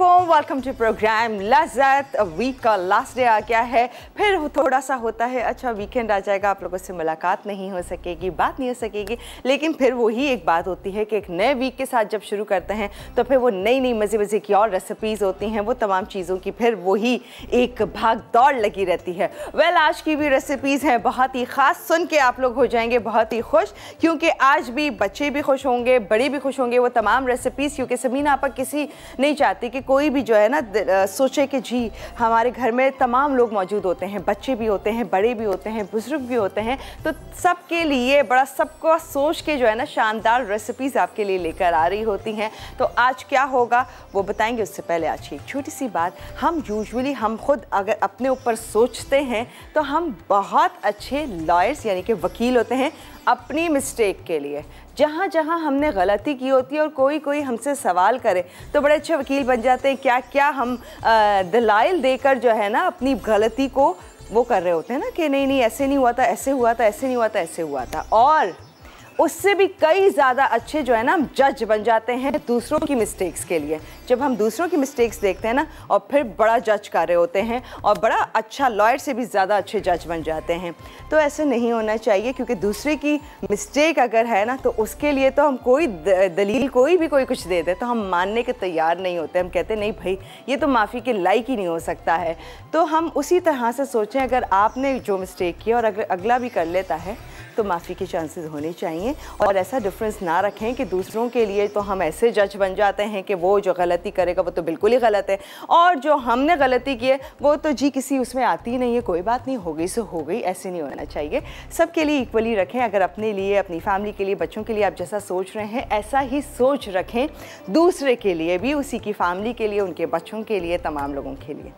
Welcome to program Lazzat week का last day आ गया है। फिर थोड़ा सा होता है अच्छा वीकेंड आ जाएगा, आप लोगों से मुलाकात नहीं हो सकेगी, बात नहीं हो सकेगी। लेकिन फिर वही एक बात होती है कि एक नए वीक के साथ जब शुरू करते हैं तो फिर वो नई नई मज़े मज़े की और रेसिपीज़ होती हैं, वो तमाम चीज़ों की फिर वही एक भाग दौड़ लगी रहती है। वेल आज की भी रेसिपीज़ हैं, बहुत ही ख़ास सुन के आप लोग हो जाएँगे, बहुत ही खुश, क्योंकि आज भी बच्चे भी खुश होंगे, बड़े भी खुश होंगे, वो तमाम रेसिपीज़ क्योंकि समीना आपा किसी नहीं चाहती कि कोई भी जो है ना सोचे कि जी, हमारे घर में तमाम लोग मौजूद होते हैं, बच्चे भी होते हैं, बड़े भी होते हैं, बुज़ुर्ग भी होते हैं तो सबके लिए, बड़ा सबको सोच के जो है ना, शानदार रेसिपीज़ आपके लिए लेकर आ रही होती हैं। तो आज क्या होगा, वो बताएँगे उससे पहले आज की छोटी सी बात। हम यूजुअली हम खुद अगर अपने ऊपर सोचते हैं तो हम बहुत अच्छे लॉयर्स यानी कि वकील होते हैं, अपनी मिस्टेक के लिए। जहाँ जहाँ हमने गलती की होती है और कोई कोई हमसे सवाल करे तो बड़े अच्छे वकील बन जाते हैं। क्या क्या हम दलाइल देकर जो है ना, अपनी गलती को वो कर रहे होते हैं ना, कि नहीं नहीं, ऐसे नहीं हुआ था, ऐसे हुआ था, ऐसे नहीं हुआ था, ऐसे हुआ था। और उससे भी कई ज़्यादा अच्छे जो है ना, जज बन जाते हैं दूसरों की मिस्टेक्स के लिए। जब हम दूसरों की मिस्टेक्स देखते हैं ना, और फिर बड़ा जज कर रहे होते हैं, और बड़ा अच्छा लॉयर से भी ज़्यादा अच्छे जज बन जाते हैं तो ऐसे नहीं होना चाहिए, क्योंकि दूसरे की मिस्टेक अगर है ना तो उसके लिए तो हम कोई दलील, कोई भी कोई कुछ दे दे तो हम मानने के तैयार नहीं होते। हम कहते नहीं भाई, ये तो माफ़ी के लायक ही नहीं हो सकता है। तो हम उसी तरह से सोचें, अगर आपने जो मिस्टेक किया और अगर अगला भी कर लेता है तो माफ़ी के चांसेस होने चाहिए और ऐसा डिफरेंस ना रखें कि दूसरों के लिए तो हम ऐसे जज बन जाते हैं कि वो जो गलती करेगा वो तो बिल्कुल ही गलत है। और जो हमने गलती की है, वो तो जी किसी उसमें आती ही नहीं है, कोई बात नहीं, हो गई सो हो गई, ऐसे नहीं होना चाहिए। सबके लिए इक्वली रखें, अगर अपने लिए, अपनी फैमिली के लिए, बच्चों के लिए आप जैसा सोच रहे हैं, ऐसा ही सोच रखें दूसरे के लिए भी, उसी की फैमिली के लिए, उनके बच्चों के लिए, तमाम लोगों के लिए।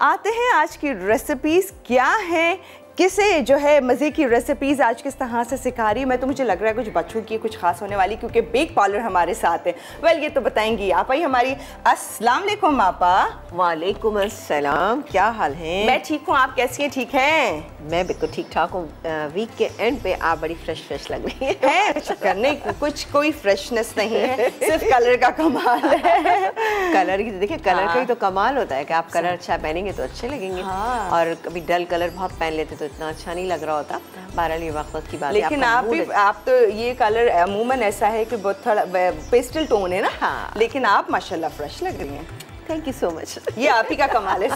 आते हैं आज की रेसिपीज़ क्या हैं किसे जो है मज़े की रेसिपीज़ आज किस तरह से सिखा रही है मैं तो मुझे लग रहा है कुछ बच्चों की कुछ खास होने वाली क्योंकि बेक पार्लर हमारे साथ है। वेल ये तो बताएँगी आप। ही हमारी अस्सलाम वालेकुम आपा। वालेकुम अस्सलाम क्या हाल है? मैं ठीक हूँ आप कैसी हैं? ठीक हैं? मैं बिल्कुल ठीक ठाक हूँ वीक के एंड पे आप बड़ी फ्रेश फ्रेश लग रही है, है करने कुछ कोई फ्रेशनेस नहीं है सिर्फ़ कलर का कमाल है। कलर की देखिए कलर हाँ। का ही तो कमाल होता है कि आप कलर अच्छा पहनेंगे तो अच्छे लगेंगे। हाँ। और कभी डल कलर बहुत पहन लेते तो इतना अच्छा नहीं लग रहा होता। बहरहाल ये वक्त की बात लेकिन आप भी आप तो ये कलर अमूमन ऐसा है कि बहुत थोड़ा पेस्टल टोन है ना। हाँ। लेकिन आप माशाल्लाह फ्रेश लग रही हैं। थैंक यू सो मच ये आप ही का कमाल है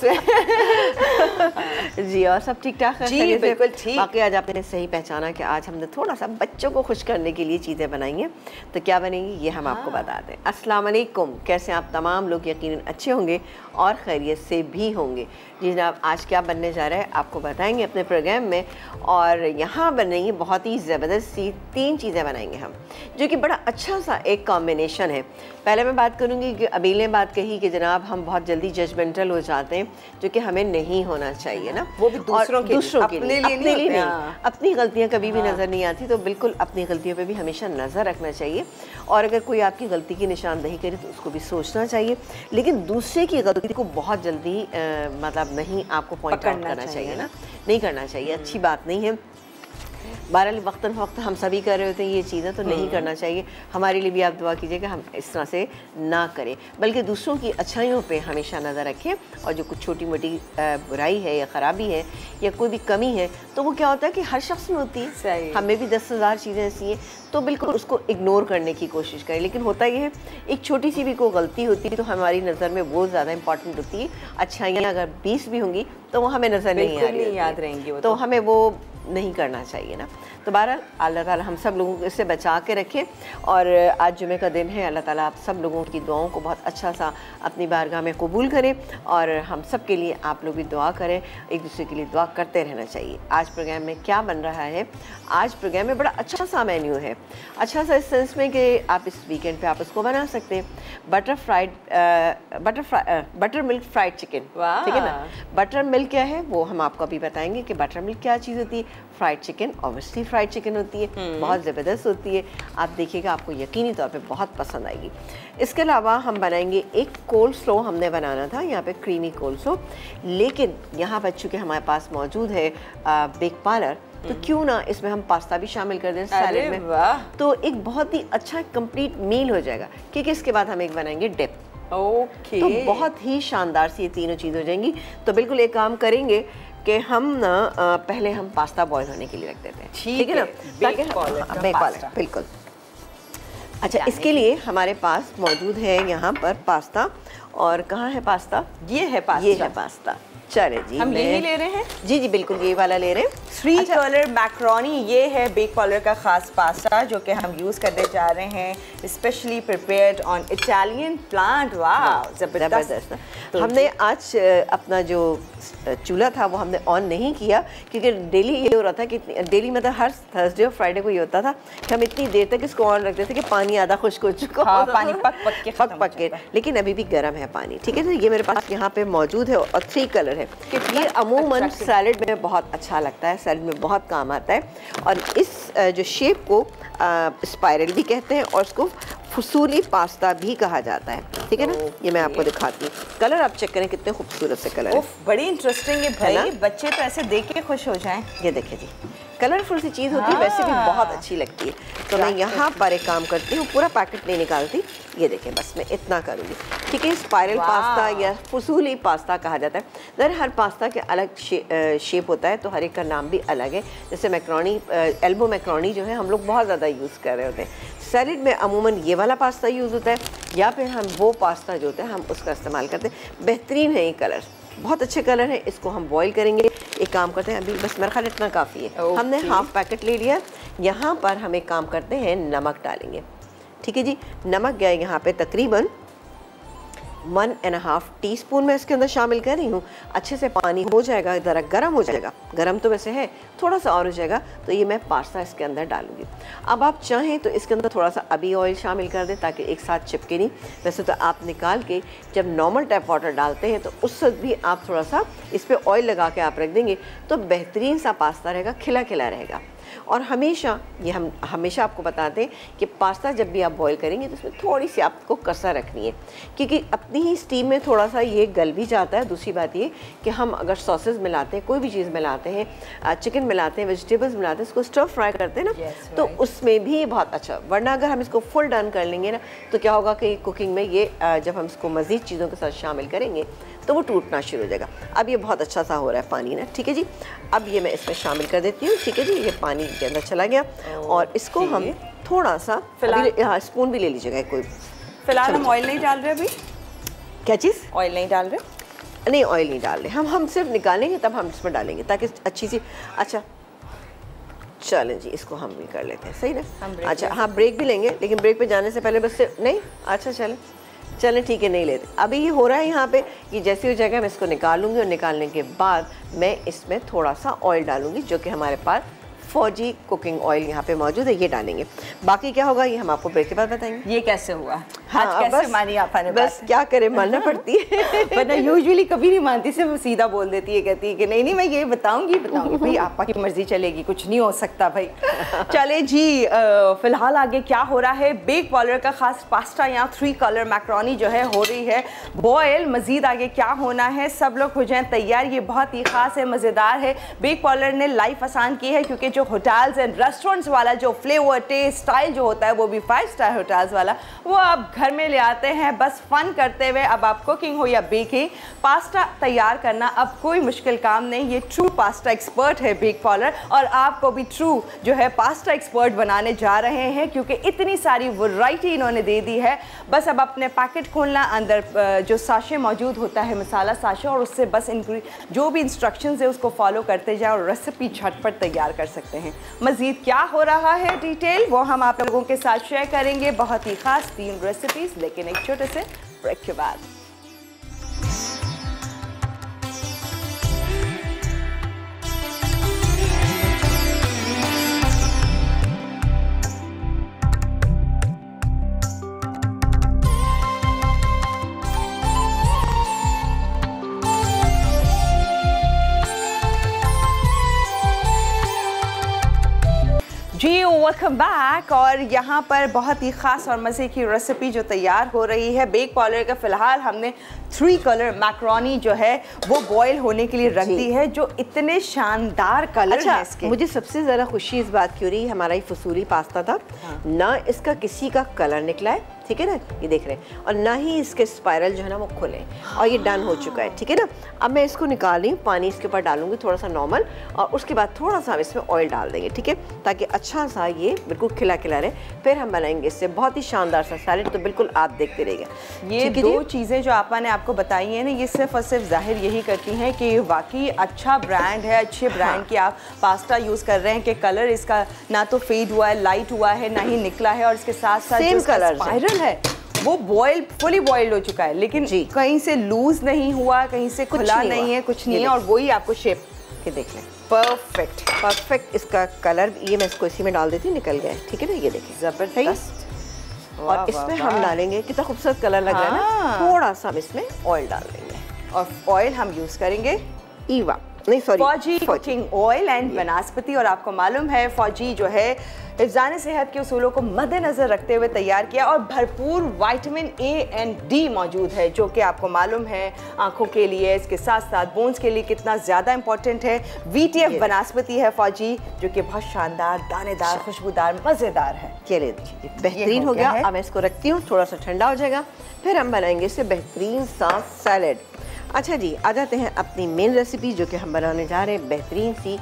जी और सब ठीक ठाक जी बिल्कुल ठीक। बाकी आज आपने सही पहचाना कि आज हमने थोड़ा सा बच्चों को खुश करने के लिए चीज़ें बनाई हैं। तो क्या बनेंगी ये हम हाँ। आपको। बता दें। अस्सलाम वालेकुम। कैसे आप? तमाम लोग यकीन अच्छे होंगे और खैरियत से भी होंगे। जी जनाब आज क्या बनने जा रहा है आपको बताएँगे अपने प्रोग्राम में। और यहाँ बनेंगी बहुत ही ज़बरदस्त सी तीन चीज़ें बनाएँगे हम जो कि बड़ा अच्छा सा एक कॉम्बिनेशन है। पहले मैं बात करूँगी कि अबील ने बात कही कि जनाब हम बहुत जल्दी जजमेंटल हो जाते हैं जो कि हमें नहीं होना चाहिए ना। वो भी दूसरों के दूसरों के लिए अपने लिए नहीं। हाँ। अपनी गलतियाँ कभी भी हाँ। नज़र नहीं आती तो बिल्कुल अपनी गलतियों पर भी हमेशा नज़र रखना चाहिए। और अगर कोई आपकी गलती की निशानदही करे तो उसको भी सोचना चाहिए। लेकिन दूसरे की गलती को बहुत जल्दी मतलब नहीं आपको पॉइंट आउट करना चाहिए। ना? नहीं करना चाहिए अच्छी बात नहीं है। बहरहाल वक्ता वक्त हम सभी कर रहे होते हैं ये चीज़ें तो नहीं हम्म। करना चाहिए। हमारे लिए भी आप दुआ कीजिए कि हम इस तरह से ना करें। बल्कि दूसरों की अच्छाइयों पे हमेशा नज़र रखें और जो कुछ छोटी मोटी बुराई है या ख़राबी है या कोई भी कमी है तो वो क्या होता है कि हर शख्स में होती है। हमें भी दस हज़ार चीज़ें ऐसी हैं तो बिल्कुल उसको इग्नोर करने की कोशिश करें। लेकिन होता यह है एक छोटी सी भी कोई गलती होती है तो हमारी नज़र में वो ज़्यादा इंपॉर्टेंट होती है। अच्छाइयाँ अगर बीस भी होंगी तो वो हमें नज़र नहीं आ रही याद रहेंगी तो, तो। हमें वो नहीं करना चाहिए ना। तो बहरहाल अल्लाह ताला हम सब लोगों को इससे बचा के रखें और आज जुमे का दिन है अल्लाह ताला आप सब लोगों की दुआओं को बहुत अच्छा सा अपनी बारगाह में कबूल करें और हम सब के लिए आप लोग भी दुआ करें एक दूसरे के लिए दुआ करते रहना चाहिए। आज प्रोग्राम में क्या बन रहा है? आज प्रोग्राम में बड़ा अच्छा सा मेन्यू है। अच्छा सा इस सेंस में कि आप इस वीकेंड पे आप इसको बना सकते हैं। Butter fried butter fry buttermilk fried chicken. ठीक है ना? बटर मिल्क क्या है वो हम आपको अभी बताएँगे कि बटर मिल्क क्या चीज़ होती है। Fried chicken obviously fried chicken होती है हम्म। बहुत ज़बरदस्त होती है। आप देखिएगा आपको यकीनी तौर पे बहुत पसंद आएगी। इसके अलावा हम बनाएँगे एक कोल्ड स्लो हमने बनाना था यहाँ पे क्रीमी कोल्ड स्लो लेकिन यहाँ पर चूँकि हमारे पास मौजूद है बेक पार्लर तो हम्म। क्यों ना इसमें हम पास्ता भी शामिल कर दें सैलेड में। तो एक बहुत ही अच्छा कंप्लीट मील हो जाएगा क्योंकि इसके बाद हम एक बनाएँगे डिप ओके okay. तो बहुत ही शानदार सी ये तीनों चीज़ हो जाएँगी। तो बिल्कुल एक काम करेंगे कि हम ना पहले हम पास्ता बॉईल होने के लिए रख देते हैं। ठीक है। ना? ताकि बेक पास्ता। बिल्कुल। अच्छा इसके लिए हमारे पास मौजूद है यहाँ पर पास्ता। और कहाँ है पास्ता? ये है पास्ता ये है पास्ता। चले जी हम यही ले रहे हैं? जी जी बिल्कुल ये वाला ले रहे हैं। थ्री अच्छा, कलर मैक्रोनी ये है बेक कॉलर का खास पास्ता जो कि हम यूज़ करने जा रहे हैं specially prepared on Italian plant वाह ज़बरदस्त। ज़बरदस्त। हमने आज अपना जो चूल्हा था वो हमने ऑन नहीं किया क्योंकि डेली ये हो रहा था कि डेली मतलब हर थर्सडे और फ्राइडे को ये होता था कि हम इतनी देर तक इसको ऑन रखते थे कि पानी आधा खुश्क हो चुका हाँ, पानी पक- पक के पक पक के। लेकिन अभी भी गर्म है पानी ठीक है? तो ये मेरे पास यहाँ पे मौजूद है और थ्री कलर है। ये अमूमन सैलड में बहुत अच्छा लगता है सैलड में बहुत काम आता है। और इस जो शेप को स्पायरल भी कहते हैं और इसको फसूली पास्ता भी कहा जाता है। ठीक है ना? ये मैं आपको दिखाती हूँ। कलर आप चेक करें कितने खूबसूरत से कलर है। बड़ी इंटरेस्टिंग है है भाई। बच्चे तो ऐसे देख के खुश हो जाएँ। ये देखिए जी। कलरफुल सी चीज़ होती है वैसे भी हाँ। बहुत अच्छी लगती है। तो मैं यहाँ पर एक काम करती हूँ पूरा पैकेट नहीं निकालती। ये देखें बस मैं इतना करूँगी। ठीक है स्पायरल पास्ता या फसूली पास्ता कहा जाता है। दर हर पास्ता के अलग शे, शेप होता है तो हर एक का नाम भी अलग है। जैसे मैक्रोनी एल्बो मैक्रोनी जो है हम लोग बहुत ज़्यादा यूज़ कर रहे होते हैं। सैलड में अमूमन ये वाला पास्ता यूज़ होता है या फिर हम वो पास्ता जो होता है हम उसका इस्तेमाल करते हैं। बेहतरीन है ये कलर बहुत अच्छे कलर है इसको हम बॉईल करेंगे। एक काम करते हैं अभी बस मेरा ख्याल इतना काफ़ी है। okay. हमने हाफ़ पैकेट ले लिया। यहाँ पर हम एक काम करते हैं नमक डालेंगे। ठीक है जी नमक गया यहाँ पे तकरीबन। One and half teaspoon मैं इसके अंदर शामिल कर रही हूँ। अच्छे से पानी हो जाएगा, ज़रा गर्म हो जाएगा। गर्म तो वैसे है थोड़ा सा और हो जाएगा तो ये मैं पास्ता इसके अंदर डालूँगी। अब आप चाहें तो इसके अंदर थोड़ा सा अभी ऑयल शामिल कर दें ताकि एक साथ चिपके नहीं। वैसे तो आप निकाल के जब नॉर्मल टैप वाटर डालते हैं तो उस वक्त भी आप थोड़ा सा इस पर ऑयल लगा के आप रख देंगे तो बेहतरीन सा पास्ता रहेगा खिला खिला रहेगा। और हमेशा ये हम हमेशा आपको बताते हैं कि पास्ता जब भी आप बॉईल करेंगे तो उसमें थोड़ी सी आपको कसर रखनी है। क्योंकि अपनी ही स्टीम में थोड़ा सा ये गल भी जाता है। दूसरी बात ये कि हम अगर सॉसेज मिलाते हैं कोई भी चीज़ मिलाते हैं चिकन मिलाते हैं वेजिटेबल्स मिलाते हैं उसको स्टफ़ फ्राई करते हैं ना Yes, तो right. उसमें भी बहुत अच्छा वरना अगर हम इसको फुल डन कर लेंगे ना तो क्या होगा कि कुकिंग में ये जब हम इसको मज़ीद चीज़ों के साथ शामिल करेंगे तो वो टूटना शुरू हो जाएगा। अब ये बहुत अच्छा सा हो रहा है पानी ना ठीक है जी? अब ये मैं इसमें शामिल कर देती हूँ ठीक है जी? ये पानी के अंदर चला गया और इसको हम थोड़ा सा फिलहाल- हाँ स्पून भी ले लीजिएगा कोई फ़िलहाल हम ऑयल नहीं डाल रहे अभी। क्या चीज़? ऑयल नहीं डाल रहे। नहीं ऑयल नहीं डाल रहे। हम हम सिर्फ़ निकालेंगे तब हम इसमें डालेंगे ताकि अच्छी सी अच्छा। चलें जी इसको हम भी कर लेते हैं सही ना? अच्छा हाँ ब्रेक भी लेंगे लेकिन ब्रेक पे जाने से पहले बस नहीं? अच्छा चलें। चलें, ठीक है, नहीं लेते। अभी ये हो रहा है यहाँ पे कि जैसी हो जाएगा मैं इसको निकालूँगी और निकालने के बाद मैं इसमें थोड़ा सा ऑयल डालूँगी, जो कि हमारे पास फौजी कुकिंग ऑयल यहाँ पे मौजूद है ये डालेंगे। बाकी क्या होगा ये हम आपको ब्रेक के बाद बताएँगे। ये कैसे हुआ? हाँ, आज कैसे बस- मानी आपा बस क्या करें मानना पड़ती है। वरना यूजुअली कभी नहीं मानती सिर्फ़ सीधा बोल देती है कहती है कि नहीं नहीं मैं ये बताऊँगी बताऊँगी। भाई आपा की मर्ज़ी चलेगी कुछ नहीं हो सकता भाई। चले जी फ़िलहाल आगे क्या हो रहा है? बेक पॉलर का खास पास्ता यहाँ थ्री कलर मैक्रोनी जो है हो रही है। बॉयल मजीद आगे क्या होना है? सब लोग हो जाएँ तैयार ये बहुत ही खास है मज़ेदार है। बेक पॉलर ने लाइफ आसान की है क्योंकि जो होटल्स एंड रेस्टोरेंट्स वाला जो फ्लेवर टेस्ट स्टाइल जो होता है, वो भी फाइव स्टार होटल्स वाला, वो आप घर में ले आते हैं, बस फन करते हुए अब आप कुकिंग हो या बेकिंग पास्ता तैयार करना अब कोई मुश्किल काम नहीं, ये ट्रू पास्ता एक्सपर्ट है बेक पॉलर और आपको भी ट्रू जो है पास्ता एक्सपर्ट बनाने जा रहे हैं क्योंकि इतनी सारी वैरायटी इन्होंने दे दी है। बस अब अपने पैकेट खोलना, अंदर जो साशे मौजूद होता है मसाला साशे और उससे बस जो भी इंस्ट्रक्शंस है उसको फॉलो करते जाए और रेसिपी झटपट तैयार कर सकते हैं। मज़ीद क्या हो रहा है डिटेल, वो हम आप लोगों के साथ शेयर करेंगे। बहुत ही खास तीन रेसिपीज़ लेकिन एक छोटे से ब्रेक के बाद। जी वेलकम बैक और यहाँ पर बहुत ही ख़ास और मज़े की रेसिपी जो तैयार हो रही है बेक पॉलर का फ़िलहाल हमने थ्री कलर मैक्रोनी जो है वो बॉईल होने के लिए रख दी है जो इतने शानदार कलर अच्छा है इसके। मुझे सबसे ज़्यादा खुशी इस बात की हो रही है हमारा ये फसूली पास्ता था। हाँ। ना इसका किसी का कलर निकला है ठीक है ना? ये देख रहे हैं। और ना ही इसके स्पायरल जो है ना वो खुले। और ये डन हो चुका है ठीक है ना? अब मैं इसको निकाल रही हूँ पानी इसके ऊपर डालूँगी थोड़ा सा नॉर्मल और उसके बाद थोड़ा सा हम इसमें ऑयल डाल देंगे ठीक है? ताकि अच्छा सा ये बिल्कुल खिला खिला रहे। फिर हम बनाएँगे इससे बहुत ही शानदार सा सैलड तो बिल्कुल आप देखते रहिएगा। ये दो चीज़ें जो आपा ने आपको बताई हैं ना ये सिर्फ़ और सिर्फ़ ज़ाहिर यही करती हैं कि वाकई अच्छा ब्रांड है अच्छे ब्रांड हाँ। की आप पास्ता यूज़ कर रहे हैं कि कलर इसका ना तो फेड हुआ है लाइट हुआ है ना ही निकला है और इसके साथ साथ सेम कलर स्पाइरल है। वो बॉयल फुली बॉइल्ड हो चुका है। लेकिन कहीं से लूज नहीं हुआ कहीं से खुला नहीं, नहीं है कुछ नहीं है और वही आपको शेप के देख लें परफेक्ट परफेक्ट इसका कलर ये मैं इसको इसी में डाल देती निकल गया ठीक है ना? ये देखें ज़बरदस्त। और इसमें हम डालेंगे कितना खूबसूरत कलर लग रहा है ना? हाँ। थोड़ा सा हम इसमें ऑयल डाल देंगे। और ऑयल हम यूज़ करेंगे ईवा। नहीं सॉरी फौजी कुकिंग ऑयल एंड वनस्पति और आपको मालूम है फौजी जो है हिफान सेहत के असूलों को मद्देनज़र रखते हुए तैयार किया और भरपूर वाइटामिन ए एंड डी मौजूद है जो कि आपको मालूम है आँखों के लिए इसके साथ साथ बोन्स के लिए कितना ज़्यादा इंपॉर्टेंट है। वी टी एफ़ वनस्पति है फौजी जो कि बहुत शानदार दानेदार अच्छा। खुशबूदार मज़ेदार है। चलिए बेहतरीन हो गया अब मैं इसको रखती हूँ थोड़ा सा ठंडा हो जाएगा। फिर हम बनाएँगे इससे बेहतरीन सा सैलड अच्छा जी, आ जाते हैं अपनी मेन रेसिपी जो कि हम बनाने जा रहे हैं, बेहतरीन सी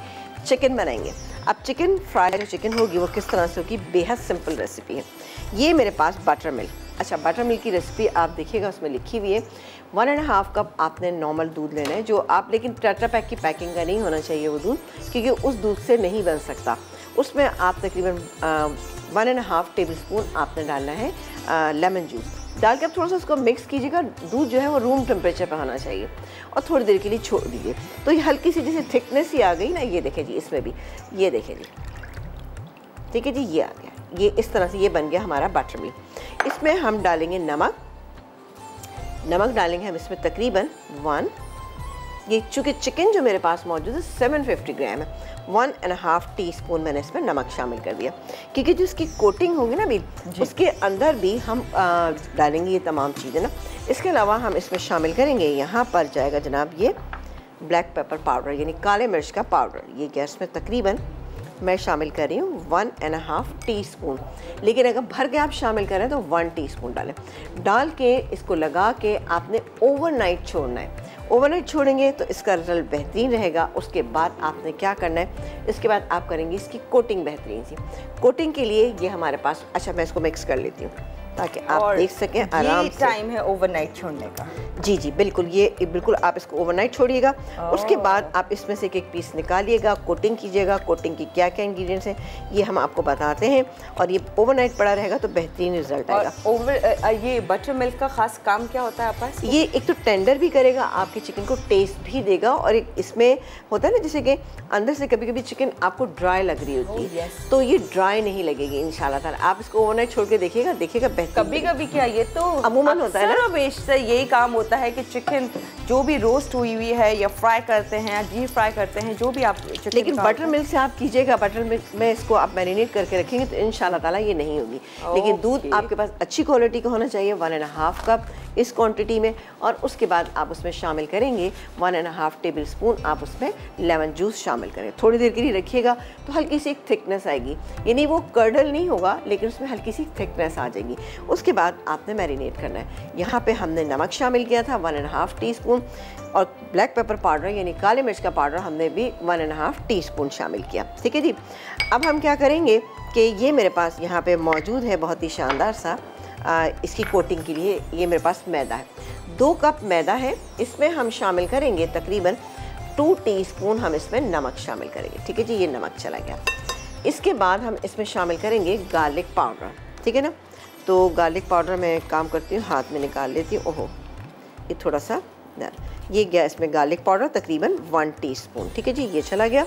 चिकन बनाएँगे। अब चिकन फ्राई जो चिकन होगी, वो किस तरह से होगी? बेहद सिंपल रेसिपी है। ये मेरे पास बटर मिल्क अच्छा बटर मिल्क की रेसिपी आप देखिएगा, उसमें लिखी हुई है वन एंड हाफ़ कप आपने नॉर्मल दूध लेना है, जो आप, लेकिन टाटा पैक की पैकिंग का नहीं होना चाहिए वो दूध, क्योंकि उस दूध से नहीं बन सकता। उसमें आप तकरीबन one and half tablespoon आपने डालना है लेमन जूस डाल के आप थोड़ा सा उसको मिक्स कीजिएगा, दूध जो है वो रूम टेम्परेचर पर होना चाहिए और थोड़ी देर के लिए छोड़ दीजिए। तो ये हल्की सी जैसे थिकनेस ही आ गई ना, ये देखें जी, इसमें भी, ये देखें जी। ठीक है जी, ये आ गया। ये इस तरह से ये बन गया हमारा बटर मिल्क इसमें हम डालेंगे नमक। नमक डालेंगे हम इसमें तकरीबन वन ये चूँकि चिकन जो मेरे पास मौजूद है 750 ग्राम है। One and half teaspoon मैंने इसमें नमक शामिल कर दिया। क्योंकि जो इसकी कोटिंग होगी ना अभी उसके अंदर भी हम डालेंगे ये तमाम चीज़ें ना। इसके अलावा हम इसमें शामिल करेंगे यहाँ पर जाएगा जनाब ये ब्लैक पेपर पाउडर यानी काले मिर्च का पाउडर ये गैस में तकरीबन मैं शामिल कर रही हूँ one and half teaspoon लेकिन अगर भर के आप शामिल करें तो वन टी स्पून डालें। डाल के इसको लगा के आपने ओवरनाइट छोड़ना है। ओवरनाइट छोड़ेंगे तो इसका रिज़ल्ट बेहतरीन रहेगा। उसके बाद आपने क्या करना है? इसके बाद आप करेंगे इसकी कोटिंग बेहतरीन सी। कोटिंग के लिए ये हमारे पास अच्छा मैं इसको मिक्स कर लेती हूँ। ताकि आप देख सकें आराम से। टाइम है ओवरनाइट छोड़ने का। जी जी बिल्कुल ये बिल्कुल आप इसको ओवरनाइट छोड़िएगा। उसके बाद आप इसमें से एक एक पीस निकालिएगा कोटिंग कीजिएगा कोटिंग की क्या क्या इंग्रेडिएंट्स हैं ये हम आपको बताते हैं। और ये ओवरनाइट पड़ा रहेगा तो बेहतरीन रिज़ल्ट आएगा। ओवर ये बटर मिल्क का खास काम क्या होता है आप पास? ये एक तो टेंडर भी करेगा आपके चिकन को टेस्ट भी देगा और एक इसमें होता है ना जैसे कि अंदर से कभी कभी चिकन आपको ड्राई लग रही होती है। Oh, तो ये ड्राई नहीं लगेगी इन आप इसको ओवरनाइट छोड़ के देखिएगा देखिएगा कभी कभी क्या ये तो अमूमन होता है ना? बेशतर यही काम होता है कि चिकन जो भी रोस्ट हुई हुई है या फ्राई करते हैं या डीप फ्राई करते हैं जो भी आप लेकिन बटर मिल्क से आप कीजिएगा बटर मिल्क में इसको आप मैरिनेट करके रखेंगे तो इन ताला ये नहीं होगी। लेकिन दूध आपके पास अच्छी क्वालिटी का होना चाहिए वन एंड हाफ़ कप इस क्वांटिटी में और उसके बाद आप उसमें शामिल करेंगे one and half tablespoon आप उसमें लेमन जूस शामिल करें। थोड़ी देर के लिए रखिएगा तो हल्की सी एक थिकनेस आएगी। यानी वो कर्डल नहीं होगा, लेकिन उसमें हल्की सी थिकनेस आ जाएगी। उसके बाद आपने मैरिनेट करना है। यहाँ पर हमने नमक शामिल किया था one and half teaspoon और ब्लैक पेपर पाउडर यानी काले मिर्च का पाउडर हमने भी one and half teaspoon शामिल किया। ठीक है जी? अब हम क्या करेंगे कि ये मेरे पास यहाँ पे मौजूद है, बहुत ही शानदार सा इसकी कोटिंग के लिए ये मेरे पास मैदा है। दो कप मैदा है, इसमें हम शामिल करेंगे तकरीबन टू टीस्पून हम इसमें नमक शामिल करेंगे। ठीक है जी, ये नमक चला गया। इसके बाद हम इसमें शामिल करेंगे गार्लिक पाउडर ठीक है ना? तो गार्लिक पाउडर मैं काम करती हूँ, हाथ में निकाल लेती हूँ। ओहो, ये थोड़ा सा ये गया इसमें गार्लिक पाउडर तकरीबन वन टीस्पून ठीक है जी, ये चला गया।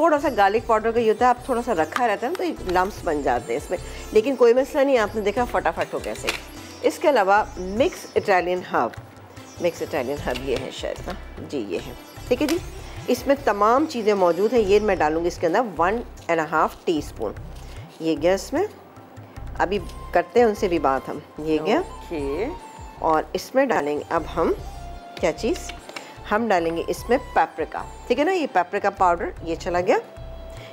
थोड़ा सा गार्लिक पाउडर का ये होता है आप थोड़ा सा रखा रहता है ना तो लम्स बन जाते हैं इसमें। लेकिन कोई मसला नहीं आपने देखा फटाफट हो कैसे। इसके अलावा mix Italian herb mix Italian herb ये है शायद ना जी ये है। ठीक है जी? इसमें तमाम चीज़ें मौजूद हैं ये मैं डालूँगी इसके अंदर one and half teaspoon ये गया इसमें। अभी करते हैं उनसे भी बात हम। ये गया। और इसमें डालेंगे अब हम क्या चीज़? हम डालेंगे इसमें पेपरिका ठीक है ना? ये पेपरिका पाउडर ये चला गया।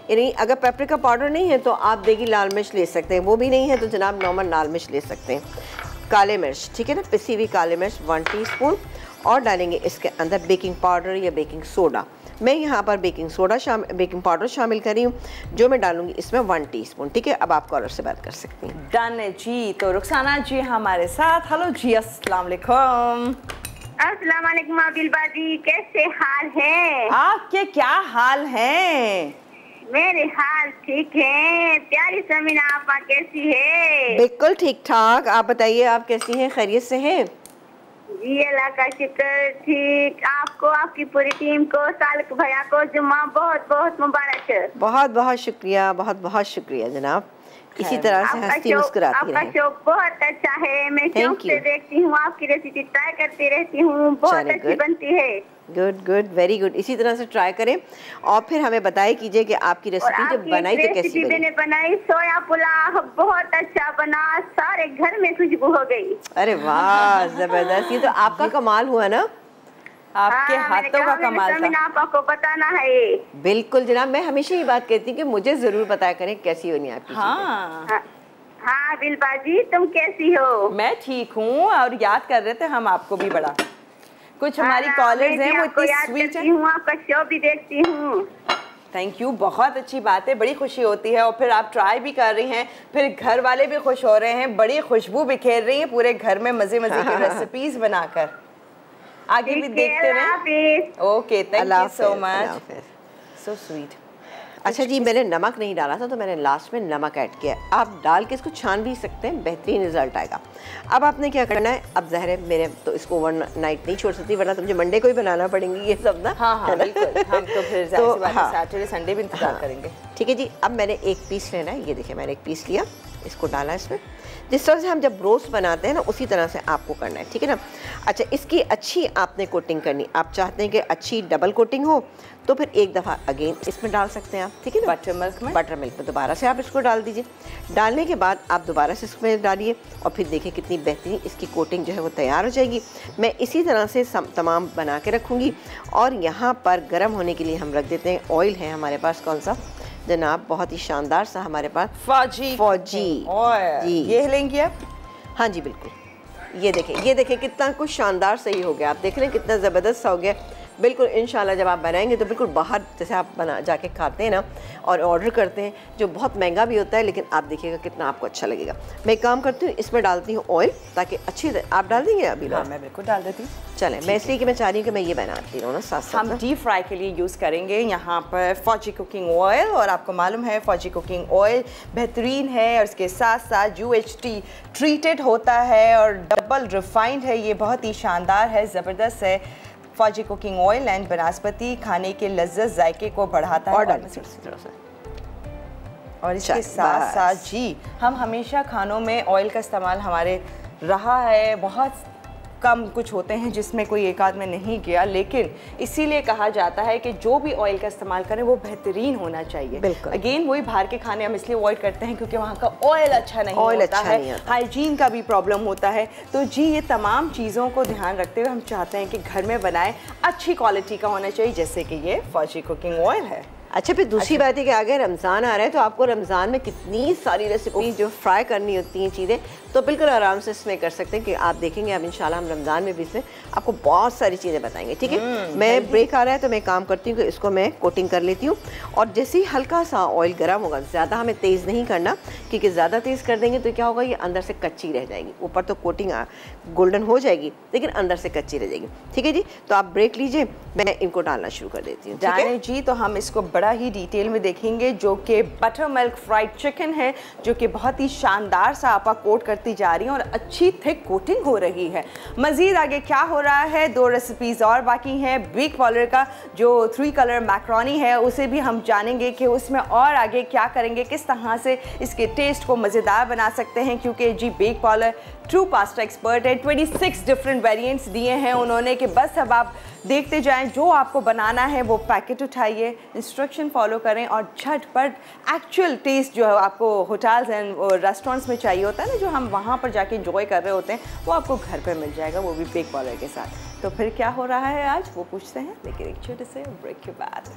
यानी अगर पेपरिका पाउडर नहीं है तो आप देगी लाल मिर्च ले सकते हैं। वो भी नहीं है तो जनाब नॉर्मल लाल मिर्च ले सकते हैं। काले मिर्च, ठीक है ना? पिसी हुई काले मिर्च वन टीस्पून और डालेंगे इसके अंदर बेकिंग पाउडर या बेकिंग सोडा मैं यहाँ पर बेकिंग सोडा शामिल बेकिंग पाउडर शामिल करी हूँ। जो मैं डालूँगी इसमें वन टीस्पून ठीक है? अब आप कॉलर से बात कर सकती हैं। डन जी। तो रुखसाना जी हमारे साथ। हेलो जी, अस्सलाम वालेकुम। अस्सलाम बाजी कैसे हाल है? आपके क्या हाल हैं? मेरे हाल ठीक है प्यारी समीना आपा कैसी है? बिल्कुल ठीक ठाक। आप बताइए आप कैसी हैं? खैरियत से हैं? जी अल्लाह का शुक्र ठीक। आपको आपकी पूरी टीम को सालक भैया को जुम्मा बहुत बहुत मुबारक। बहुत बहुत शुक्रिया बहुत बहुत शुक्रिया जनाब। इसी तरह से हंसती मुस्कुराती आपका शो बहुत अच्छा है। मैं शौक से देखती हूँ आपकी रेसिपी ट्राई करती रहती हूँ। बहुत अच्छी. बनती है। गुड गुड वेरी गुड इसी तरह से ट्राई करें। और फिर हमें बताए कीजिए कि आपकी रेसिपी जब बनाई तो कैसी बनी? मैंने बनाई सोया पुलाव बहुत अच्छा बना। सारे घर में खुशबू हो गई। अरे वाह ज़बरदस्त। ये तो आपका कमाल हुआ ना? आपके हाँ, हाथों का कमाल था। आपा को बताना है बिल्कुल जनाब मैं हमेशा ये बात कहती हूँ कि मुझे ज़रूर बताया करें कैसी बनी आपकी हाँ। हाँ हाँ बिलबाजी तुम कैसी हो? मैं ठीक हूँ और याद कर रहे थे हम आपको भी बड़ा। कुछ हमारी हाँ, कॉलर्स मैं हैं वो इतनी स्वीट हैं। हूँ आपका शो भी देखती हूँ। थैंक यू बहुत अच्छी बात है बड़ी खुशी होती है और फिर आप ट्राई भी कर रही हैं फिर घर वाले भी खुश हो रहे हैं बड़ी खुशबू बिखेर रही है पूरे घर में मज़े मज़े की रेसिपीज़ बनाकर। आगे भी देखते रहें। Okay thank you so much so sweet अच्छा जी मैंने नमक नहीं डाला था तो मैंने लास्ट में नमक ऐड किया आप डाल के इसको छान भी सकते हैं बेहतरीन रिज़ल्ट आएगा। अब आपने क्या करना है? अब जहर है मेरे तो इसको वन नाइट नहीं छोड़ सकती वरना तो मुझे मंडे को ही बनाना पड़ेंगी ये सब ना। हाँ हाँ बिल्कुल। हम तो फिर तो, तो, हाँ। सैटरडे संडे भी इंतज़ार हाँ। करेंगे। ठीक है जी अब मैंने एक पीस लेना है ये देखिए मैंने एक पीस लिया इसको डाला इसमें। जिस तरह से हम जब रोस्ट बनाते हैं ना उसी तरह से आपको करना है ठीक है ना? अच्छा इसकी अच्छी आपने कोटिंग करनी आप चाहते हैं कि अच्छी डबल कोटिंग हो तो फिर एक दफ़ा अगेन इसमें डाल सकते हैं आप ठीक है ना? बटर मिल्क में? बटर मिल्क में। दोबारा से आप इसको डाल दीजिए। डालने के बाद आप दोबारा से इसमें डालिए और फिर देखिए कितनी बेहतरीन इसकी कोटिंग जो है वो तैयार हो जाएगी। मैं इसी तरह से तमाम बना के रखूँगी और यहाँ पर गर्म होने के लिए हम रख देते हैं। ऑयल है हमारे पास कौन सा? जनाब बहुत ही शानदार सा हमारे पास फौजी फौजी। जी। ये लेंगे आप? हाँ जी बिल्कुल। ये देखें ये देखें कितना कुछ शानदार सही हो गया। आप देख रहे हैं कितना ज़बरदस्त सा हो गया। बिल्कुल इंशाल्लाह जब आप बनाएँगे तो बिल्कुल बाहर जैसे आप बना जाके खाते हैं ना और ऑर्डर करते हैं जो बहुत महँगा भी होता है लेकिन आप देखिएगा कितना आपको अच्छा लगेगा। मैं काम करती हूँ इसमें डालती हूँ ऑयल ताकि अच्छी आप डाल देंगे अभी हाँ मैं बिल्कुल डाल देती हूँ। चलें मैं इसलिए कि मैं चाह रही हूँ कि मैं ये बनाती रहूँ ना साथ हम डीप फ्राई के लिए यूज़ करेंगे यहाँ पर फौजी कुकिंग ऑयल और आपको मालूम है फौजी कुकिंग ऑयल बेहतरीन है और इसके साथ साथ यू ट्रीटेड होता है और डबल रिफाइंड है ये बहुत ही शानदार है ज़बरदस्त है। फौजी कुकिंग ऑयल एंड बनस्पति खाने के लज्जत जायके को बढ़ाता है और और इसके साथ साथ जी हम हमेशा खानों में ऑयल का इस्तेमाल हमारे रहा है बहुत कम कुछ होते हैं जिसमें कोई एक आध में नहीं गया लेकिन इसीलिए कहा जाता है कि जो भी ऑयल का इस्तेमाल करें वो बेहतरीन होना चाहिए। बिल्कुल। अगेन वही बाहर के खाने हम इसलिए अवॉइड करते हैं क्योंकि वहाँ का ऑयल अच्छा नहीं ऑयल होता अच्छा है हाइजीन का भी प्रॉब्लम होता है। तो जी ये तमाम चीज़ों को ध्यान रखते हुए हम चाहते हैं कि घर में बनाए अच्छी क्वालिटी का होना चाहिए जैसे कि ये फौजी कुकिंग ऑयल है। अच्छा फिर दूसरी अच्छा। बात है कि अगर रमज़ान आ रहा है तो आपको रमज़ान में कितनी सारी रेसिपी जो फ्राई करनी होती हैं चीज़ें तो बिल्कुल आराम से इसमें कर सकते हैं कि आप देखेंगे अब इंशाल्लाह हम रमज़ान में भी इसमें आपको बहुत सारी चीज़ें बताएँगे ठीक है? मैं ब्रेक आ रहा है तो मैं काम करती हूँ कि इसको मैं कोटिंग कर लेती हूँ। और जैसे ही हल्का सा ऑयल गर्म होगा ज़्यादा हमें तेज़ नहीं करना क्योंकि ज़्यादा तेज़ कर देंगे तो क्या होगा ये अंदर से कच्ची रह जाएगी। ऊपर तो कोटिंग गोल्डन हो जाएगी लेकिन अंदर से कच्ची रह जाएगी ठीक है जी? तो आप ब्रेक लीजिए मैं इनको डालना शुरू कर देती हूँ जाने जी तो हम इसको बड़ा ही डिटेल में देखेंगे जो कि बटर मिल्क फ्राइड चिकन है जो कि बहुत ही शानदार सा आपा कोट करती जा रही है और अच्छी थिक कोटिंग हो रही है। मज़ीद आगे क्या हो रहा है? दो रेसिपीज़ और बाकी हैं। बिग पॉलर का जो थ्री कलर मैक्रोनी है, उसे भी हम जानेंगे कि उसमें और आगे क्या करेंगे, किस तरह से इसके टेस्ट को मज़ेदार बना सकते हैं, क्योंकि जी Bake Parlor true pasta expert है। 26 डिफरेंट वेरिएंट्स दिए हैं उन्होंने कि बस अब आप देखते जाएँ, जो आपको बनाना है, वो पैकेट उठाइए इंस्ट्रक्शन फॉलो करें और झटपट एक्चुअल टेस्ट जो है, आपको होटल्स एंड रेस्टोरेंट्स में चाहिए होता है ना, जो हम वहाँ पर जाके इंजॉय कर रहे होते हैं, वो आपको घर पर मिल जाएगा, वो भी बेक बॉलर के साथ। तो फिर क्या हो रहा है आज? वो पूछते हैं। लेकिन एक छोटे से ब्रेक के बाद।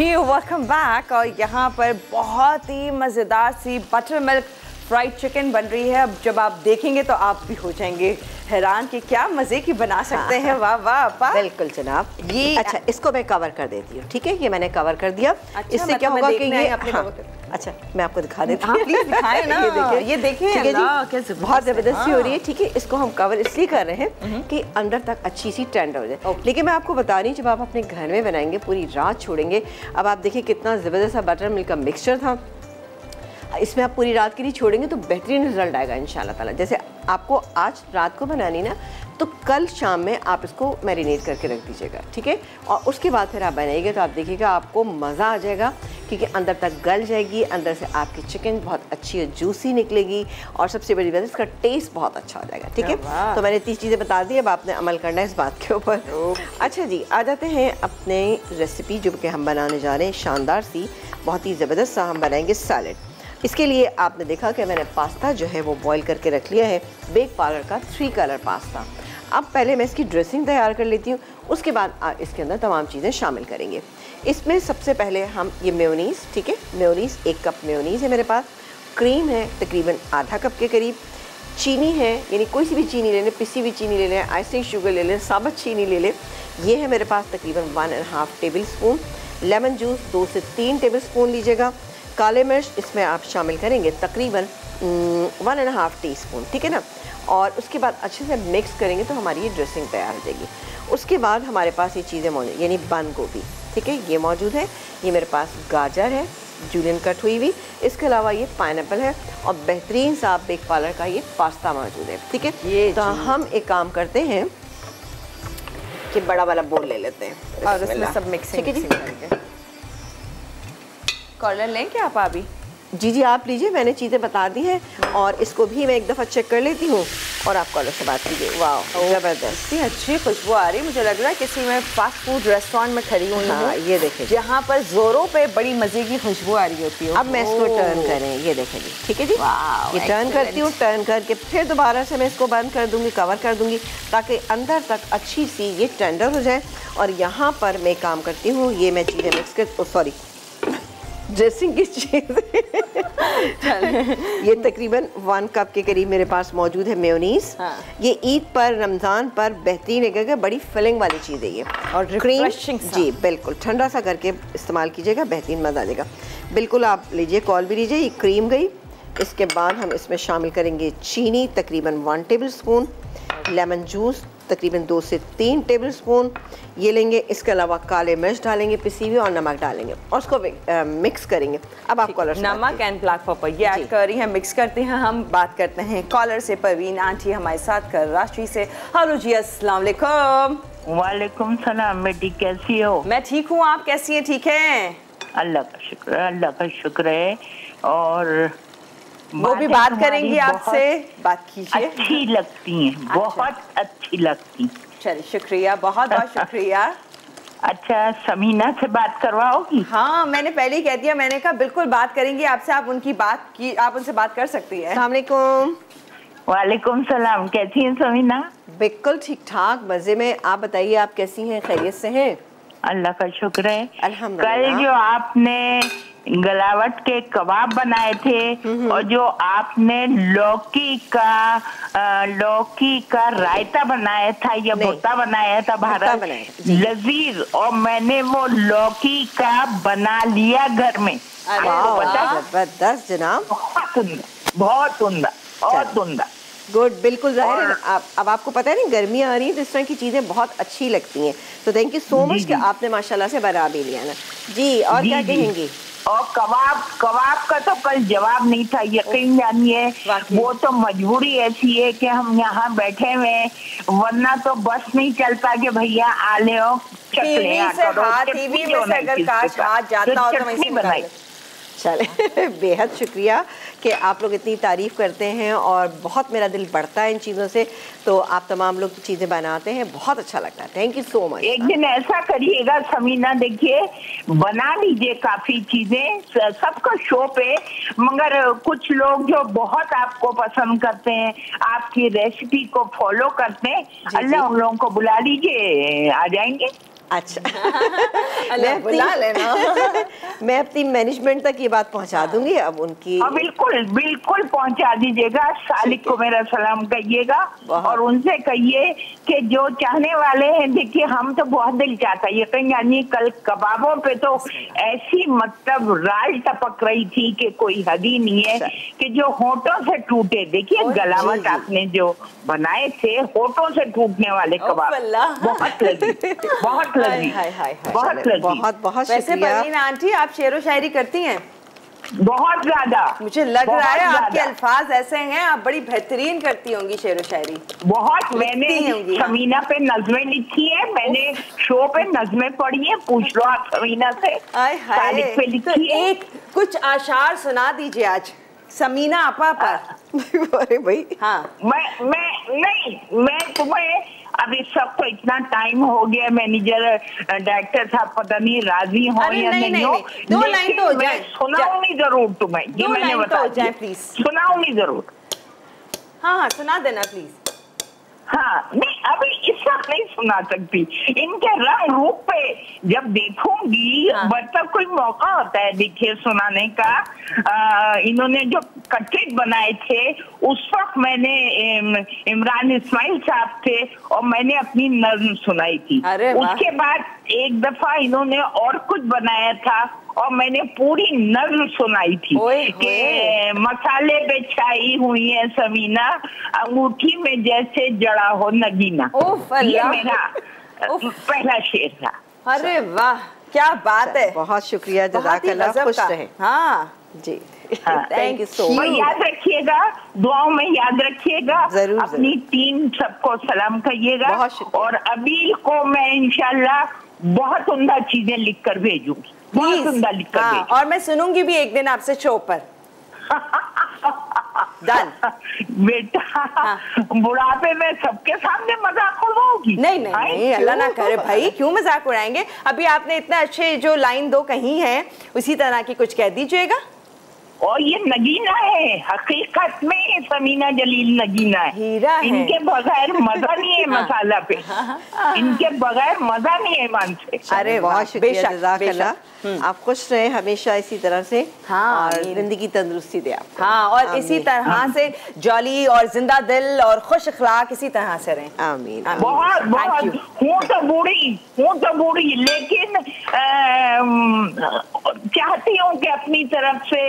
जी वेलकम बैक और यहाँ पर बहुत ही मज़ेदार सी बटर मिल्क फ्राइड चिकन बन रही है। अब जब आप देखेंगे तो आप भी हो जाएँगे हैरान कि क्या मज़े की बना सकते हैं। वाह वाह वाह। बिल्कुल जनाब। ये- अच्छा इसको मैं कवर कर देती हूँ ठीक है? ये मैंने कवर कर दिया। अच्छा, इससे मतलब क्या होगा कि ये अपने हाँ, अच्छा मैं आपको दिखा देती हूँ प्लीज़ दिखाएँ ना। देखिए। ये देखिए ठीक है जी? कैसे बहुत ज़बरदस्ती हो। हाँ। रही है ठीक है? इसको हम कवर इसलिए कर रहे हैं कि अंदर तक अच्छी सी ट्रेंड हो जाए। लेकिन मैं आपको बता रही हूँ जब आप अपने घर में बनाएँगे पूरी रात छोड़ेंगे अब आप देखिए कितना ज़बरदस्त बटर मिल्क का मिक्सचर था। इसमें आप पूरी रात के लिए छोड़ेंगे तो बेहतरीन रिज़ल्ट आएगा इन ताला। जैसे आपको आज रात को बनानी ना तो कल शाम में आप इसको मैरिनेट करके रख दीजिएगा ठीक है? और उसके बाद फिर आप बनाइएगा तो आप देखिएगा आपको मज़ा आ जाएगा क्योंकि अंदर तक गल जाएगी अंदर से आपकी चिकन बहुत अच्छी और जूसी निकलेगी और सबसे बड़ी बात इसका टेस्ट बहुत अच्छा हो जाएगा ठीक है? तो मैंने तीस चीज़ें बता दी अब आपने अमल करना है इस बात के ऊपर। अच्छा जी आ जाते हैं अपने रेसिपी जो कि हम बनाने जा रहे हैं शानदार सी बहुत ही ज़बरदस्त सा हम बनाएँगे सैलड इसके लिए आपने देखा कि मैंने पास्ता जो है वो बॉईल करके रख लिया है। बेक पार्लर का थ्री कलर पास्ता अब पहले मैं इसकी ड्रेसिंग तैयार कर लेती हूँ। उसके बाद इसके अंदर तमाम चीज़ें शामिल करेंगे। इसमें सबसे पहले हम ये मेयोनीज़ ठीक है? मेयोनीज़ एक कप मेयोनीज़ है मेरे पास। क्रीम है, तकरीबन आधा कप के करीब। चीनी है, यानी कोई सी भी चीनी ले लें, पिसी हुई चीनी ले लें आइसिंग शुगर ले लें, साबुत चीनी ले लें। ये है मेरे पास तकरीबन one and half tablespoon lemon juice दो से तीन टेबल स्पून लीजिएगा। काले मिर्च इसमें आप शामिल करेंगे तकरीबन one and half teaspoon ठीक है ना? और उसके बाद अच्छे से मिक्स करेंगे तो हमारी ये ड्रेसिंग तैयार हो जाएगी। उसके बाद हमारे पास ये चीज़ें मौजूद यानी बंद गोभी ठीक है? ये मौजूद है। ये मेरे पास गाजर है जूलियन कट हुई हुई। इसके अलावा ये पाइनएप्पल है और बेहतरीन सा बेक पार्लर का ये पास्ता मौजूद है ठीक है? ये तो हम एक काम करते हैं कि बड़ा वाला बोल ले लेते हैं। और उसमें सब मिक्स ठीक है जी? करके कॉर्नर लें क्या आप अभी? जी जी आप लीजिए मैंने चीज़ें बता दी हैं और इसको भी मैं एक दफ़ा चेक कर लेती हूँ और आप कॉलर से बात कीजिए। वाह ज़बरदस्त। अच्छी खुशबू आ रही है। मुझे लग रहा है किसी में फास्ट फ़ूड रेस्टोरेंट में खड़ी हुई हाँ ये देखें। जहाँ पर जोरों पे बड़ी मज़े की खुशबू आ रही होती है। अब मैं इसको टर्न करें ये देखें जी। ठीक है जी? ये टर्न करती हूँ टर्न करके फिर दोबारा से मैं इसको बंद कर दूँगी कवर कर दूँगी ताकि अंदर तक अच्छी सी ये टेंडर हो जाए। और यहाँ पर मैं काम करती हूँ ये मैं चीज़ें मिक्स कर सॉरी ड्रेसिंग की चीज़। ये तकरीबन वन कप के करीब मेरे पास मौजूद है मेयोनीज हाँ। ये ईद पर रमज़ान पर बेहतरीन है लगेगा बड़ी फिलिंग वाली चीज़ है ये। और क्रीम जी बिल्कुल। ठंडा सा करके इस्तेमाल कीजिएगा बेहतरीन मज़ा आ जाएगा बिल्कुल आप लीजिए कॉल भी लीजिए ये क्रीम गई। इसके बाद हम इसमें शामिल करेंगे चीनी तकरीबन one tablespoon lemon juice तकरीबन दो से तीन टेबल स्पून ये लेंगे इसके अलावा काले मिर्च डालेंगे पिसी हुई और नमक डालेंगे और उसको मिक्स करेंगे। अब आप कॉलर नमक एंड ब्लैक पेपर ये ऐड कर रही हैं मिक्स करते हैं हम बात करते हैं कॉलर से। परवीन आंटी हमारे साथ कर राशि से। हेलो जी अस्सलाम वालेकुम। वालेकुम सलाम बेटी कैसी हो? मैं ठीक हूँ आप कैसी हैं? ठीक हैं? अल्लाह का शुक्र अल्लाह का शुक्र है। और वो भी बात करेंगी आपसे। बात कीजिए। अच्छी लगती हैं बहुत अच्छी लगती। चलिए शुक्रिया बहुत बहुत शुक्रिया। अच्छा समीना से बात करवाओगी? हाँ मैंने पहले ही कह दिया मैंने कहा बिल्कुल बात करेंगी आपसे आप उनकी बात की आप उनसे बात कर सकती है। अलैक्म वालेकुम सलाम कैसी हैं समीना? बिल्कुल ठीक ठाक मज़े में। आप बताइए आप कैसी हैं खैरियत से हैं? अल्लाह का शुक्र है। अल्हम्दुलिल्लाह। कल जो आपने गलावट के कबाब बनाए थे और जो आपने लौकी का अ, लौकी का रायता बनाया था या। भुट्टा बनाया था भारत। लजीज और मैंने वो लौकी का बना लिया घर में। ज़बरदस्त जनाब। बहुत उमदा बहुत उमदा बहुत उमदा गुड बिल्कुल ज़ाहिर है आप अब आपको पता है ना गर्मियाँ आ रही हैं तो इस तरह की चीज़ें बहुत अच्छी लगती हैं। तो थैंक यू सो मच कि आपने माशाल्लाह से बना भी लिया ना। जी और क्या। कहेंगी? और कबाब कबाब का तो कल जवाब नहीं था यकीन जानिए वो तो मजबूरी ऐसी है कि हम यहाँ बैठे हुए वरना तो बस नहीं चलता कि भैया आ ले हो टीवी से हाँ, टीवी में से अगर काश। हाथ जाता तो हो तो बनाई। चले बेहद शुक्रिया। कि आप लोग इतनी तारीफ़ करते हैं और बहुत मेरा दिल बढ़ता है इन चीज़ों से तो आप तमाम लोग चीज़ें बनाते हैं बहुत अच्छा लगता है। थैंक यू सो मच एक दिन ऐसा करिएगा समीना देखिए बना लीजिए काफ़ी चीज़ें सबका शो पे मगर कुछ लोग जो बहुत आपको पसंद करते हैं आपकी रेसिपी को फॉलो करते हैं अल्लाह उन लोगों को बुला लीजिए आ जाएँगे। अच्छा। मैं बुला अपनी- लेना। मैं अपनी मैनेजमेंट तक ये बात पहुँचा दूँगी अब उनकी हाँ बिल्कुल बिल्कुल पहुँचा दीजिएगा। सालिक को मेरा सलाम कहिएगा और उनसे कहिए कि जो चाहने वाले हैं देखिए हम तो बहुत दिल चाहता है। यकीन जानिए कल कबाबों पे तो ऐसी मतलब राल टपक रही थी कि कोई हद ही नहीं है कि जो होठों से टूटे देखिए गलावट। आपने जो बनाए थे होठों से टूटने वाले कबाब। बहुत लगी बहुत लगी। बहुत लगी बहुत बहुत वैसे परवीन आंटी आप शेर व शायरी करती हैं? बहुत ज़्यादा। मुझे लग रहा है आपके अल्फाज ऐसे हैं आप बड़ी बेहतरीन करती होंगी शेर व शायरी। बहुत। मैंने। समीना पे नजमें लिखी है। मैंने शो पे नजमें पढ़ी है। पूछ लो आप समीना से। आय हाय। पे तो लिखी है। एक कुछ आशार सुना दीजिए आज। समीना आपा पर। अरे भाई। हाँ मैं मैं नहीं मैं तुम्हें अब इस सबको इतना टाइम हो गया मैनेजर डायरेक्टर साहब पता नहीं राज़ी हो या नहीं, नहीं, नहीं, हो नहीं, दो लाइन तो हो मैं जाए। सुनाऊँगी ज़रूर तुम्हें ये मैंने बताया तो जाए, दिया। सुनाऊँगी ज़रूर हाँ हाँ सुना देना प्लीज़ हाँ नहीं अभी इस वक्त नहीं सुना सकती। इनके रंग रूप पे जब देखूँगी हाँ। मतलब कोई मौका होता है देखिए सुनाने का। आ, इन्होंने जो कटलेट बनाए थे उस वक्त मैंने इम, इमरान इस्माइल साहब थे और मैंने अपनी नज्म सुनाई थी। उसके बाद एक दफ़ा इन्होंने और कुछ बनाया था और मैंने पूरी नज्म सुनाई थी ओए कि। मसाले पे छाई हुई है समीना अंगूठी में जैसे जड़ा हो नगीना। ये मेरा पहला शेर था। अरे वाह क्या बात है। बहुत शुक्रिया जजाकल्ला खुश रहे। हाँ। जी। थैंक यू सो और याद रखिएगा दुआओं में याद रखिएगा ज़रूर, अपनी टीम सबको सलाम शुक्रिया। और अबील को मैं इंशाल्लाह बहुत उमदा चीज़ें लिख कर भेजूँगी। प्लीज़ हाँ, और मैं सुनूँगी भी एक दिन आपसे शो पर। डन बेटा बुढ़ापे में सबके सामने मज़ाक उड़वाओगी? नहीं नहीं नहीं, नहीं अल्लाह ना? करे भाई क्यों मज़ाक उड़ाएँगे? अभी आपने इतने अच्छे जो लाइन दो कही है उसी तरह की कुछ कह दीजिएगा। और ये नगीना है हकीकत में समीना जलील नगीना है हीरा इनके बगैर मज़ा नहीं है मसाला पे इनके बगैर मज़ा नहीं है मान से अरे बहुत शुक्रिया बेशक, आप खुश रहे हमेशा इसी तरह से हाँ, और ज़िंदगी तंदुरुस्ती दे आपको हाँ और इसी। तरह से जॉली और ज़िंदा दिल और खुश अखलाक इसी तरह से रहें आमीन। बहुत बहुत हूँ तो बूढ़ी हूँ तो बूढ़ी लेकिन चाहती हूँ कि अपनी तरफ़ से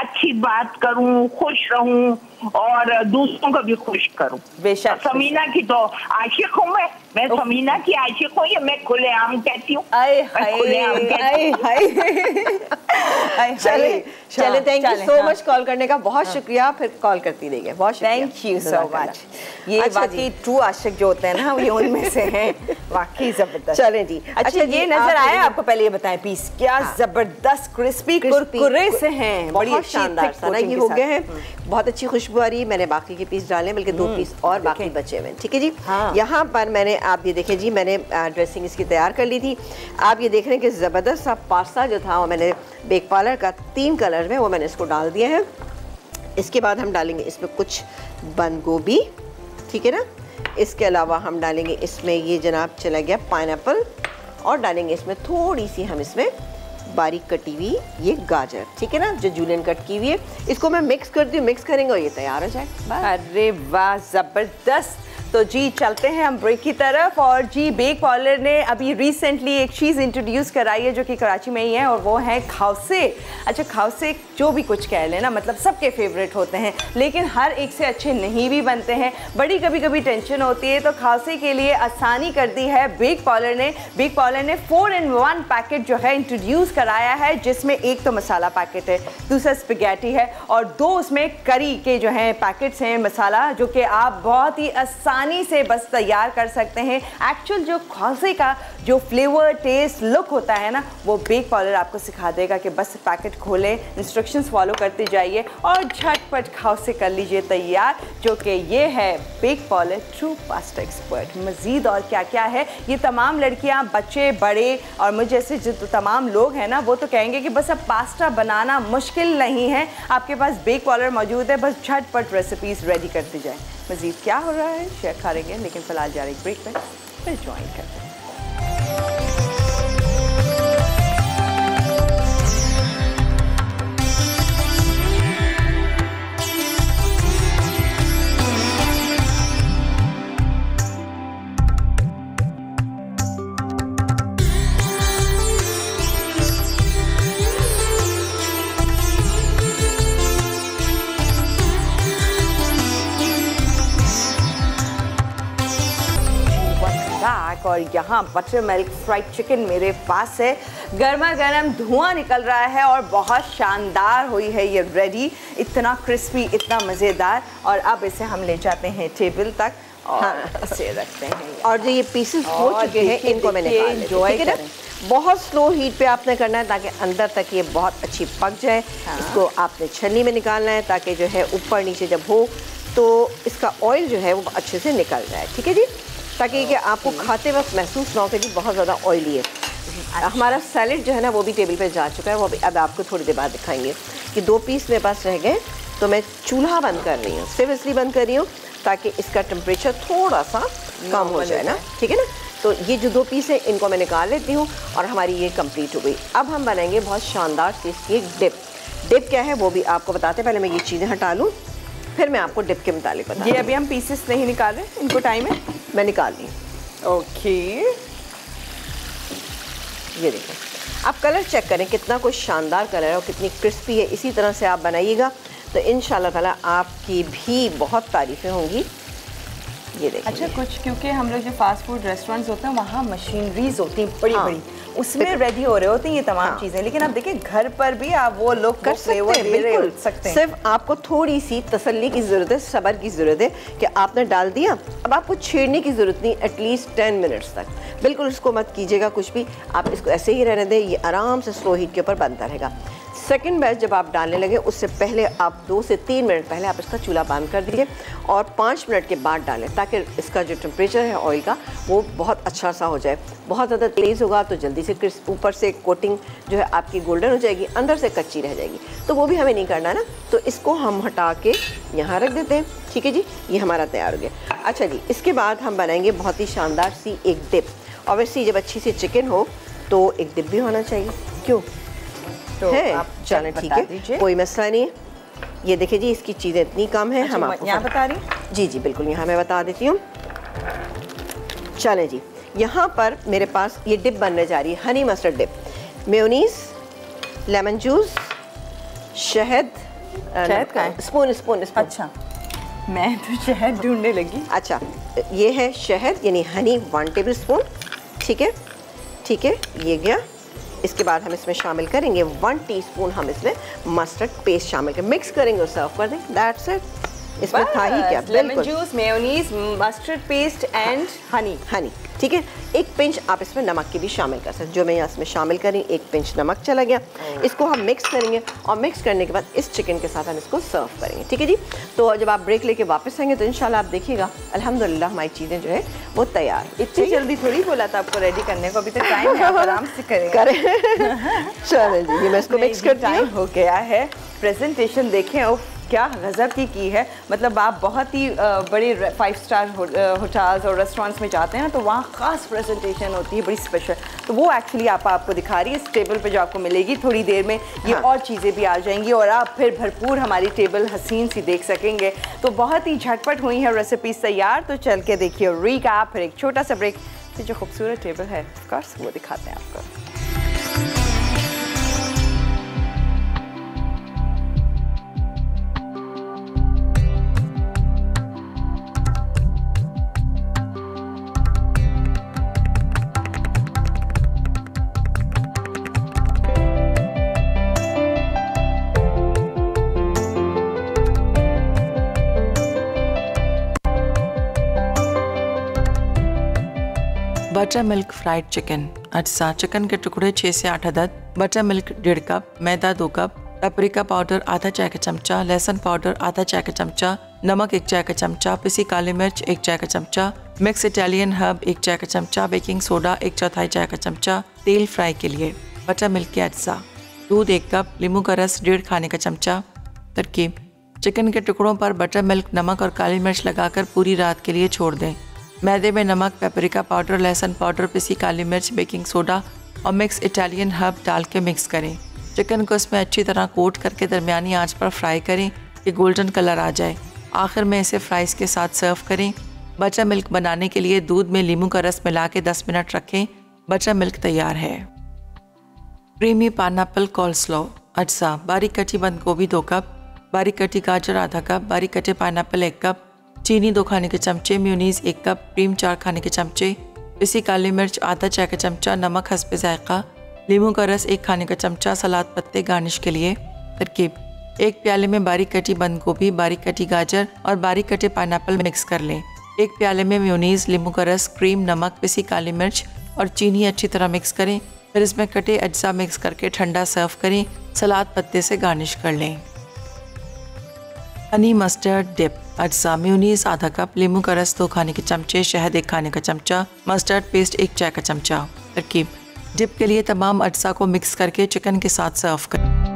अच्छी बात करूँ खुश रहूँ और दूसरों को भी खुश करूँ। बेशक, समीना की तो आशिक हूँ मैं। मैं समीना की आशिक हूँ ये मैं खुलेआम कहती हूँ? खुलेआम हूँ। चले चले थैंक यू सो हाँ। मच कॉल करने का बहुत शुक्रिया फिर कॉल करती रहिए बहुत थैंक यू सो मच ये अच्छा वाकई ट्रू आशिक जो होते हैं ना ये उनमें से हैं। वाकई ज़बरदस्त। चलें जी। अच्छा, अच्छा ये नज़र आया आपको पहले ये बताएँ पीस। क्या ज़बरदस्त क्रिस्पी कुरकुरे से हैं। बड़ी अच्छी शानदार thick सा ना coating ये हो। गया है। बहुत अच्छी खुशबू आ रही है मैंने बाकी के पीस डाले बल्कि दो पीस और बाकी बचे हुए ठीक है जी? हाँ। यहाँ पर मैंने आप ये देखें जी मैंने ड्रेसिंग इसकी तैयार कर ली थी। आप ये देख रहे हैं कि ज़बरदस्त सा पास्ता जो था वो मैंने बेक पार्लर का तीन कलर में वो मैंने इसको डाल दिया है। इसके बाद हम डालेंगे इसमें कुछ बंद गोभी, ठीक है ना? इसके अलावा हम डालेंगे इसमें ये जनाब चला गया पाइन और डालेंगे इसमें थोड़ी सी हम इसमें बारीक कटी हुई ये गाजर, ठीक है ना? जो जूलियन कट की हुई है। इसको मैं मिक्स करती हूँ मिक्स करेंगे और ये तैयार हो जाए। अरे वाह, ज़बरदस्त! तो जी, चलते हैं हम ब्रेक की तरफ़ और जी बेक पार्लर ने अभी रिसेंटली एक चीज़ इंट्रोड्यूस कराई है जो कि कराची में ही है और वो है खाउसे। अच्छा खाउसे जो भी कुछ कह लें ना मतलब सबके फेवरेट होते हैं, लेकिन हर एक से अच्छे नहीं भी बनते हैं। बड़ी कभी कभी टेंशन होती है तो खाउसे के लिए आसानी कर दी है बेक पार्लर ने। बेक पार्लर ने फोर इन वन पैकेट जो है इंट्रोड्यूस कराया है, जिसमें एक तो मसाला पैकेट है, दूसरा स्पगैटी है और दो उसमें करी के जो हैं पैकेट्स हैं मसाला, जो कि आप बहुत ही आसानी से बस तैयार कर सकते हैं। एक्चुअल जो खौसे का जो फ्लेवर टेस्ट लुक होता है ना, वो बेक पार्लर आपको सिखा देगा कि बस पैकेट खोलें इंस्ट्रक्शंस फॉलो करते जाइए और झटपट खाओ से कर लीजिए तैयार, जो कि ये है Bake Parlor true pasta expert मज़ीद और क्या क्या है। ये तमाम लड़कियाँ, बच्चे, बड़े और मुझे जैसे जो तमाम लोग हैं ना, वो तो कहेंगे कि बस अब पास्ता बनाना मुश्किल नहीं है। आपके पास बेक पार्लर मौजूद है, बस झटपट रेसिपीज़ रेडी करते जाएँ। मज़ीद क्या हो रहा है? शेयर करेंगे लेकिन फ़िलहाल जा रही ब्रेक में, फिर ज्वाइन करते हैं। और यहाँ बटर मिल्क फ्राइड चिकन मेरे पास है। गर्मा गर्म धुआँ निकल रहा है और बहुत शानदार हुई है ये रेडी इतना क्रिस्पी इतना मज़ेदार। और अब इसे हम ले जाते हैं टेबल तक और हाँ। इसे रखते हैं। और जो ये पीसेस हो चुके हैं इनको मैंने ना? करें। बहुत स्लो हीट पे आपने करना है ताकि अंदर तक ये बहुत अच्छी पक जाए। हाँ। इसको आपने छन्नी में निकालना है ताकि जो है ऊपर नीचे जब हो तो इसका ऑयल जो है वो अच्छे से निकल जाए ठीक है जी? ताकि कि आपको खाते वक्त महसूस ना हो कि बहुत ज़्यादा ऑयली है। अच्छा। हमारा सैलेड जो है ना वो भी टेबल पे जा चुका है। वो अब आपको थोड़ी देर बाद दिखाएँगे कि दो पीस मेरे पास रह गए तो मैं चूल्हा बंद कर रही हूँ सिर्फ़ इसलिए बंद कर रही हूँ ताकि इसका टेम्परेचर थोड़ा सा कम हो जाए ना। ठीक है ना? तो ये जो दो पीस है इनको मैं निकाल लेती हूँ और हमारी ये कंप्लीट हो गई। अब हम बनाएँगे बहुत शानदार सी की एक डिप डिप क्या है वो भी आपको बताते हैं। पहले मैं ये चीज़ें हटा लूँ। फिर मैं आपको डिप के मुताबिक बता ये अभी हम पीसेस नहीं निकाल रहे इनको टाइम है। मैं निकाल दी ओके ये देखिए आप कलर चेक करें कितना कुछ शानदार कलर है और कितनी क्रिस्पी है। इसी तरह से आप बनाइएगा तो इन ताला आपकी भी बहुत तारीफ़ें होंगी। ये देखें अच्छा कुछ क्योंकि हम लोग जो फास्ट फ़ूड रेस्टोरेंट्स होते हैं वहाँ मशीनरीज होती हैं बड़ी हाँ। बड़ी। उसमें रेडी हो रहे होते हैं ये तमाम हाँ। चीज़ें। लेकिन आप देखिए घर पर भी आप वो लोग कर वो सकते हैं हो बिल्कुल। सकते हैं। सिर्फ़ आपको थोड़ी सी तसल्ली की ज़रूरत है सबर की ज़रूरत है कि आपने डाल दिया। अब आपको छेड़ने की ज़रूरत नहीं एटलीस्ट टेन मिनट्स तक। बिल्कुल इसको मत कीजिएगा कुछ भी। आप इसको ऐसे ही रहने दें ये आराम से स्लो हीट के ऊपर बनता रहेगा। सेकंड बैच जब आप डालने लगे, उससे पहले आप दो से तीन मिनट पहले आप इसका चूल्हा बंद कर दीजिए और पाँच मिनट के बाद डालें ताकि इसका जो टेम्परेचर है ऑयल का, वो बहुत अच्छा सा हो जाए। बहुत ज़्यादा तेज़ होगा तो जल्दी से ऊपर से कोटिंग जो है आपकी गोल्डन हो जाएगी, अंदर से कच्ची रह जाएगी। तो वो भी हमें नहीं करना ना तो इसको हम हटा के यहाँ रख देते हैं। ठीक है जी? ये हमारा तैयार हो गया। अच्छा जी, इसके बाद हम बनाएँगे बहुत ही शानदार सी एक डिप ऑब्वियसली जब अच्छी सी चिकन हो तो एक डिप भी होना चाहिए। क्यों? तो है। चलें ठीक है। कोई मसला नहीं। है ये देखिए जी इसकी चीज़ें इतनी कम है अच्छा, हम आपको यहाँ बता रही जी जी बिल्कुल यहाँ मैं बता देती हूँ। चलें जी यहाँ पर मेरे पास ये डिप बनने जा रही है honey mustard dip mayonnaise lemon juice शहद शहद का? स्पून स्पून स्पून अच्छा मैं तो शहद ढूँढने लगी। अच्छा ये है शहद यानी हनी वन टेबल स्पून ठीक है? ठीक है ये गया। इसके बाद हम इसमें शामिल करेंगे वन टीस्पून हम इसमें मस्टर्ड पेस्ट शामिल करें मिक्स करेंगे और सर्व कर दें दैट्स इट इसमें था ही क्या? Lemon juice mayonnaise mustard paste and honey honey ठीक है? एक पिंच आप इसमें नमक की भी शामिल कर सकते जो मैं यहाँ इसमें शामिल करी एक पिंच नमक चला गया। इसको हम मिक्स करेंगे और मिक्स करने के बाद इस चिकन के साथ हम इसको सर्व करेंगे। ठीक है जी? तो जब आप ब्रेक लेके वापस आएँगे तो इंशाल्लाह आप देखिएगा अल्हम्दुलिल्लाह हमारी चीज़ें जो है वो तैयार। इतनी जल्दी थोड़ी बोला था आपको रेडी करने को अभी तक टाइम है आराम से करें। करें। चलो जी मैं इसको मिक्स करती टाइम हो। गया है। प्रेजेंटेशन देखें और क्या गज़ब की की है। मतलब आप बहुत ही बड़े फाइव स्टार होटल्स और रेस्टोरेंट्स में जाते हैं ना तो वहाँ ख़ास प्रेजेंटेशन होती है बड़ी स्पेशल तो वो एक्चुअली आप आपको दिखा रही है। इस टेबल पे जो आपको मिलेगी थोड़ी देर में ये हाँ। और चीज़ें भी आ जाएँगी और आप फिर भरपूर हमारी टेबल हसीन सी देख सकेंगे। तो बहुत ही झटपट हुई है रेसिपीज़ तैयार तो चल के देखिए रीक आप फिर एक छोटा सा ब्रेक जो खूबसूरत टेबल है ऑफकोर्स वो दिखाते हैं आपको। बटर मिल्क फ्राइड चिकन अच्छा चिकन के टुकड़े छः से आठ अदद बटर मिल्क डेढ़ कप, मैदा दो कप पेपरिका पाउडर आधा चाय का चमचा, लहसुन पाउडर आधा चाय का चमचा, नमक एक चाय का चमचा, पिसी काली मिर्च एक चाय का चमचा मिक्स इटालियन हर्ब एक चाय का चमचा बेकिंग सोडा एक चौथाई चाय का चमचा, तेल फ्राई के लिए बटर मिल्क के अज्जा दूध एक कप नींबू का रस डेढ़ खाने का चमचा। तरकीब चिकन के टुकड़ों पर बटर मिल्क नमक और काली मिर्च लगाकर पूरी रात के लिए छोड़ दें। मैदे में नमक पेपरिका पाउडर लहसुन पाउडर पिसी काली मिर्च बेकिंग सोडा और मिक्स इटालियन हर्ब डाल के मिक्स करें। चिकन को इसमें अच्छी तरह कोट करके दरमियानी आँच पर फ्राई करें कि गोल्डन कलर आ जाए। आखिर में इसे फ्राइज के साथ सर्व करें। बटर मिल्क बनाने के लिए दूध में नींबू का रस मिला के 10 मिनट रखें। बटर मिल्क तैयार है। क्रीमी पाइनएप्पल कॉल्सलो अज्जा बारीक कटी बंद गोभी दो कप, बारीक कटी गाजर आधा कप, बारीक कटे पाइनएप्पल एक कप चीनी दो खाने के चमचे म्यूनीस एक कप, क्रीम चार खाने के चमचे पिसी काली मिर्च आधा चाय का चमचा, नमक हंसपे जायका, लीमू का रस एक खाने का चमचा, सलाद पत्ते गार्निश के लिए तरकीब। एक प्याले में बारीक कटी बंद गोभी, बारीक कटी गाजर और बारीक कटे पाइनएप्पल मिक्स कर लें। एक प्याले में म्यूनीस लींबू का रस, क्रीम, नमक पिसी काली मिर्च और चीनी अच्छी तरह मिक्स करें। फिर इसमें कटे अज्जा मिक्स करके ठंडा सर्व करें। सलाद पत्ते से गार्निश कर लें। Honey mustard dip. अज्जा म्यूनीस आधा कप लेमू का रस दो खाने के चमचे, शहद एक खाने का चमचा, मस्टर्ड पेस्ट एक चाय का चमचा। तरकीब। डिप के लिए तमाम अज्जा को मिक्स करके चिकन के साथ सर्व करें।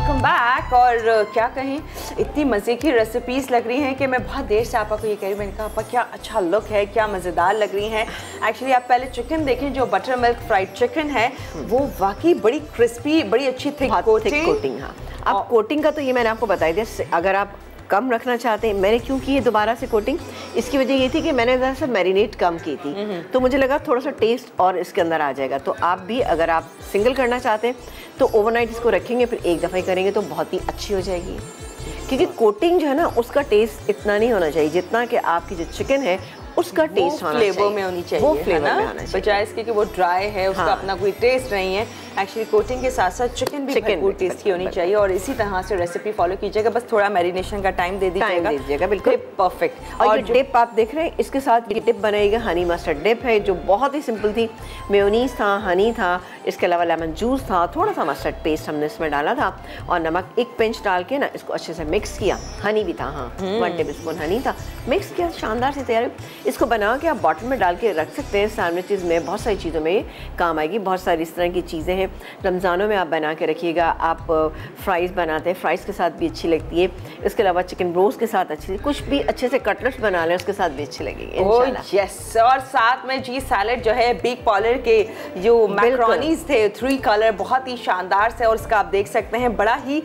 वेलकम बैक और क्या कहें इतनी मज़े की रेसिपीज़ लग रही हैं कि मैं बहुत देर से आपा को ये कह रही मैंने कहा आपा क्या अच्छा लुक है क्या मज़ेदार लग रही हैं? एक्चुअली आप पहले चिकन देखें जो बटर मिल्क फ्राइड चिकन है वो वाकई बड़ी क्रिस्पी बड़ी अच्छी थिक कोटिंग कोटिंग हाँ। अब कोटिंग का तो ये मैंने आपको बताई दिया अगर आप कम रखना चाहते हैं। मैंने क्यों की है दोबारा से कोटिंग इसकी वजह ये थी कि मैंने दरअसल मैरिनेट कम की थी। तो मुझे लगा थोड़ा सा टेस्ट और इसके अंदर आ जाएगा। तो आप भी अगर आप सिंगल करना चाहते हैं तो ओवरनाइट इसको रखेंगे फिर एक दफ़ा ही करेंगे तो बहुत ही अच्छी हो जाएगी। क्योंकि कोटिंग जो है ना उसका टेस्ट इतना नहीं होना चाहिए जितना कि आपकी जो चिकन है उसका टेस्ट फ्लेवर में होनी चाहिए वो फ्लेवर में आना चाहिए। बजाय इसके कि वो ड्राई है उसका हाँ। अपना कोई टेस्ट नहीं है। एक्चुअली कोटिंग के साथ साथ चिकन भी भरपूर टेस्ट की होनी चाहिए और इसी तरह से रेसिपी फॉलो कीजिएगा। बस थोड़ा मैरिनेशन का टाइम दे दीजिएगा। दीजिएगा बिल्कुल। परफेक्ट और, और ये डिप आप देख रहे हैं इसके साथ ये डिप बनाएगा हनी मस्टर्ड डिप है जो बहुत ही सिंपल थी। मेयोनीज था हनी था इसके अलावा लेमन जूस था थोड़ा सा मस्टर्ड पेस्ट हमने इसमें डाला था और नमक एक पिंच डाल के ना इसको अच्छे से मिक्स किया। हनी भी था हाँ। वन टेबल स्पून हनी था। मिक्स किया शानदार से तैयार। इसको बना के आप बॉटल में डाल के रख सकते हैं। सैंडविचेज़ में बहुत सारी चीज़ों में काम आएगी। बहुत सारी इस तरह की चीज़ें हैं। रमज़ानों में आप बना के रखिएगा। आप फ्राइज़ बनाते हैं। फ्राइज़ के साथ भी अच्छी लगती है। इसके अलावा चिकन रोज के साथ अच्छी कुछ भी अच्छे से कटलेट्स बना लें उसके साथ भी अच्छी लगेगी यस और साथ में जी सैलड जो है बिग पॉलर के जो मैक्रोनीज थे थ्री कलर बहुत ही शानदार से और उसका आप देख सकते हैं बड़ा ही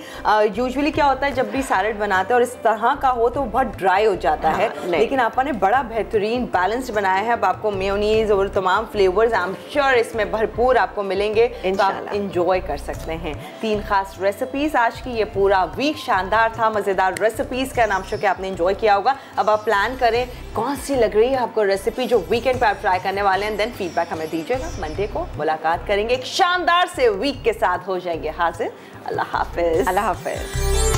यूजुअली क्या होता है जब भी सैलड बनाते हैं और इस तरह का हो तो बहुत ड्राई हो जाता हाँ, है। लेकिन आपने बड़ा बेहतरीन बैलेंस्ड बनाया है। अब आपको मेयोनीज और तमाम फ्लेवर्स आई एम श्योर इसमें भरपूर आपको मिलेंगे। तो आप इंजॉय कर सकते हैं। तीन खास रेसिपीज़ आज की। ये पूरा वीक शानदार था मज़ेदार रेसिपीज़ का नाम शो के आपने इंजॉय किया होगा। अब आप प्लान करें कौन सी लग रही है आपको रेसिपी जो वीकेंड पर आप ट्राई करने वाले हैं? देन फीडबैक हमें दीजिएगा। मंडे को मुलाकात करेंगे। एक शानदार से वीक के साथ हो जाएँगे हाजिर। अल्लाह हाफिज। अल्लाह हाफिज।